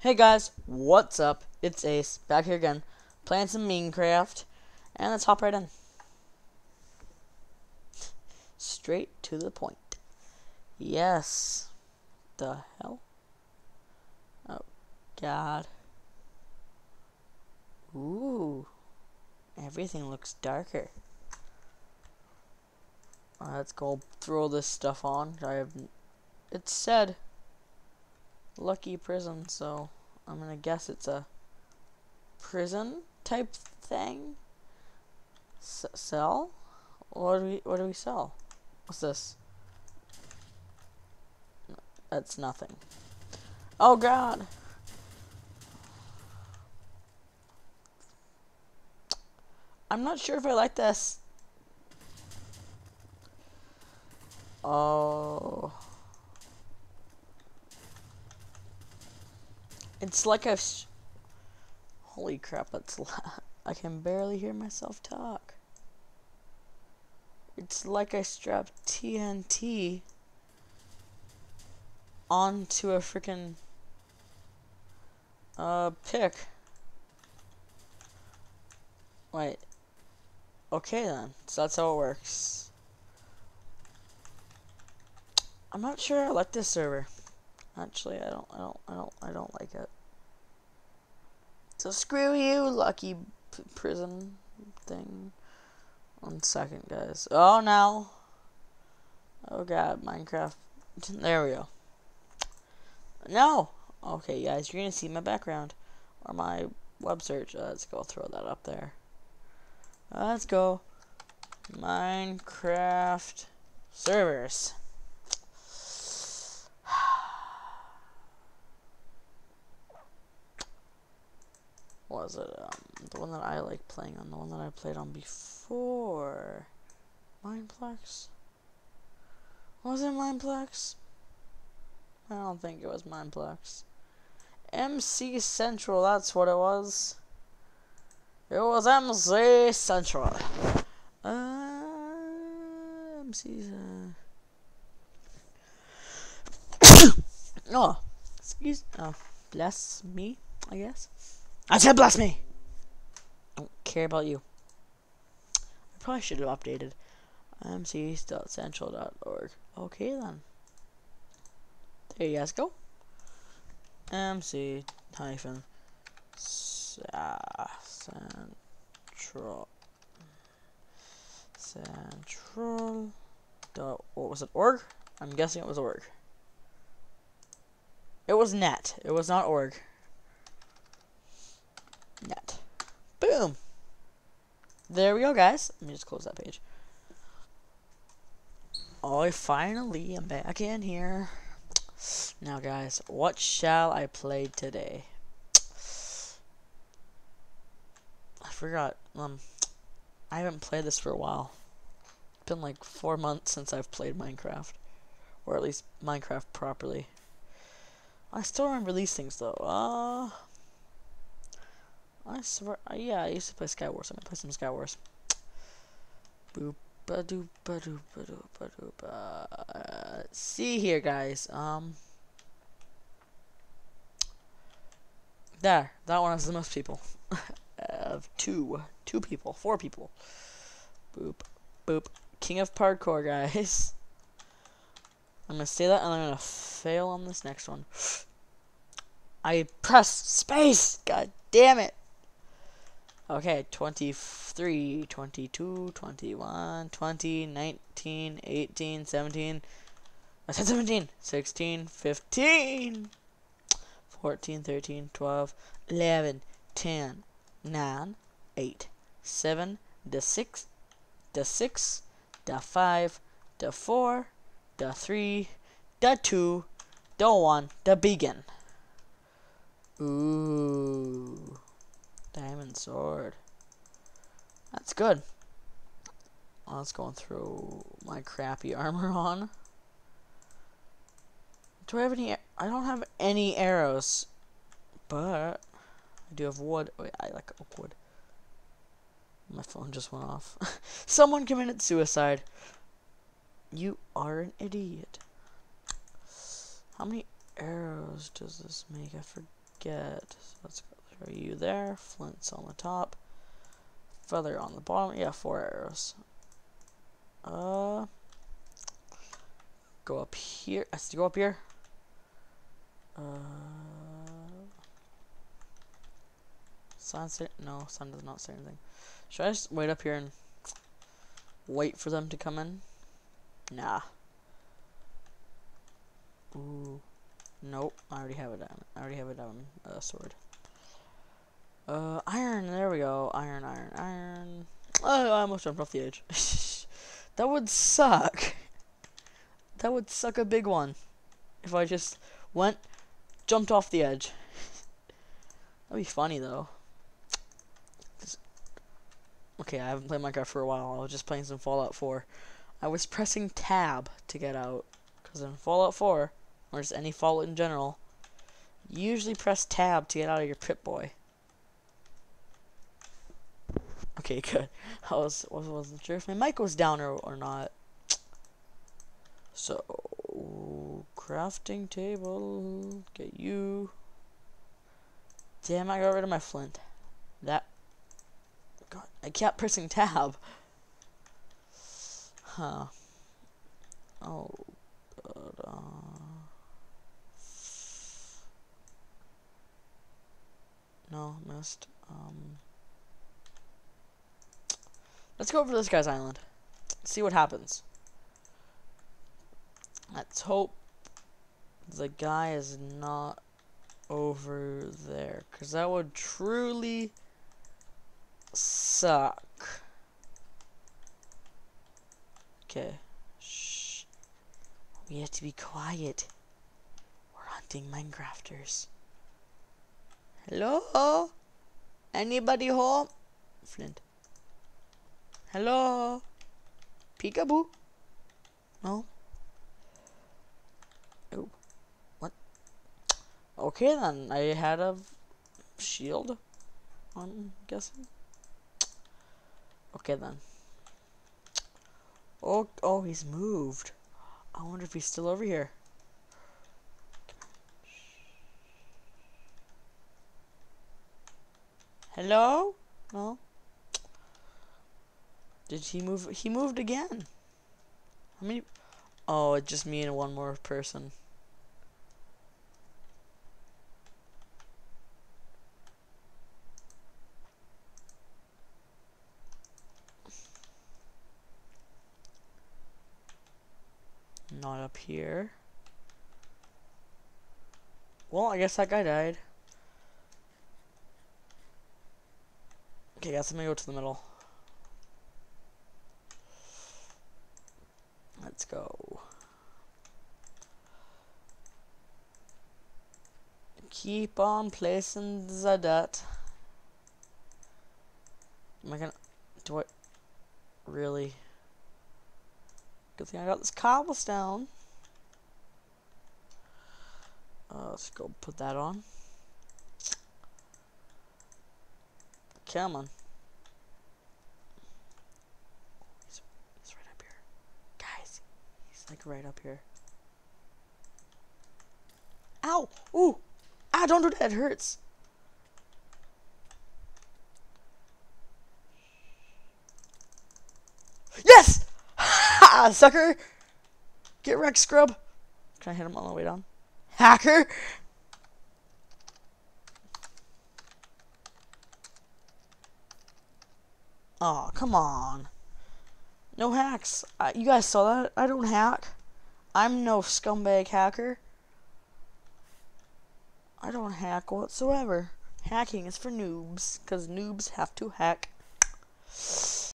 Hey guys, what's up? It's Ace, back here again, playing some Minecraft, and let's hop right in. Straight to the point. Yes. The hell? Oh, God. Ooh. Everything looks darker. Let's go throw this stuff on. I have. It said lucky prison, so I'm gonna guess it's a prison type thing. S sell? What do we what do we sell? What's this? That's nothing. Oh god. I'm not sure if I like this. Oh. It's like I've. Holy crap, that's loud. I can barely hear myself talk. It's like I strapped TNT onto a freaking uh pick. Wait. Okay then. So that's how it works. I'm not sure I like this server. Actually, I don't, I don't, I don't, I don't like it. So screw you, lucky prison thing. One second, guys. Oh no. Oh god, Minecraft. There we go. No. Okay, guys, you're gonna see my background or my web search. Uh, let's go throw that up there. Uh, let's go. Minecraft servers. Was it? Um, the one that I like playing on, the one that I played on before. Mineplex? Was it Mineplex? I don't think it was Mineplex. MC Central, that's what it was. It was MC Central. Uh, MC. Uh... oh, excuse. Oh, bless me, I guess. I said bless me. I don't care about you. I probably should have updated mc.central.org. Okay then. There you guys go. MC hyphen uh, central central dot what was it org? I'm guessing it was org. It was net. It was not org net. Boom. There we go, guys. Let me just close that page. Oh, I finally am back in here. Now, guys, what shall I play today? I forgot. Um, I haven't played this for a while. It's been like four months since I've played Minecraft, or at least Minecraft properly. I still remember these things though. Uh, I swear, uh, yeah, I used to play Skywars. I'm gonna play some Skywars. Boop, ba see here, guys. Um, there, that one has the most people. of two, two people, four people. Boop, boop. King of parkour, guys. I'm gonna say that, and I'm gonna fail on this next one. I pressed space. God damn it. Okay, 23, 22, 21, 20, 19, 18, 17, I said 17, 16, 15, 14, 13, 12, 11, 10, 9, 8, 7, the 6, the 6, the 5, the 4, the 3, the 2, the 1, the begin. Ooh. Diamond sword. That's good. Well, let's go throw my crappy armor on. Do I have any? I don't have any arrows, but I do have wood. Wait, I like oak wood. My phone just went off. Someone committed suicide. You are an idiot. How many arrows does this make? I forget. so let's go throw you there, flints on the top, feather on the bottom, yeah, four arrows. Uh, go up here, I to go up here. Uh, say, no, sun does not say anything. Should I just wait up here and wait for them to come in? Nah. Ooh. Nope. I already have a diamond. I already have a diamond uh, sword. Uh, iron. There we go. Iron, iron, iron. Oh, I almost jumped off the edge. that would suck. That would suck a big one. If I just went, jumped off the edge. That'd be funny though. Okay, I haven't played Minecraft for a while. I was just playing some Fallout 4. I was pressing tab to get out. Because in Fallout 4, or just any Fallout in general, you usually press tab to get out of your Pip-Boy. Okay, good. I was, wasn't sure if my mic was down or, or not. So, crafting table, get you. Damn, I got rid of my flint. That God, I kept pressing tab. Huh. Oh. God, uh. No, missed. Um. Let's go over this guy's island. See what happens. Let's hope the guy is not over there. Because that would truly suck. Okay. Shh. We have to be quiet. We're hunting Minecrafters. Hello? Anybody home? Flint. Hello? Peekaboo? No? Oh. What? Okay then, I had a shield. I'm guessing. Okay then. Oh, oh, he's moved. I wonder if he's still over here. Hello? No? Did he move? He moved again. How many? Oh, just me and one more person. Not up here. Well, I guess that guy died. Okay, guys, let me go to the middle. Let's go. Keep on placing the dirt. Am I gonna... Do I... Really... Good thing I got this cobblestone. Uh, let's go put that on. Come on. He's, he's right up here. Guys, he's like right up here. Ow! Ooh! Ah, don't do that, it hurts. Yes! Ah, sucker! Get wrecked, scrub. Can I hit him all the way down? Hacker! Oh, come on. No hacks. Uh, you guys saw that? I don't hack. I'm no scumbag hacker. I don't hack whatsoever. Hacking is for noobs, because noobs have to hack.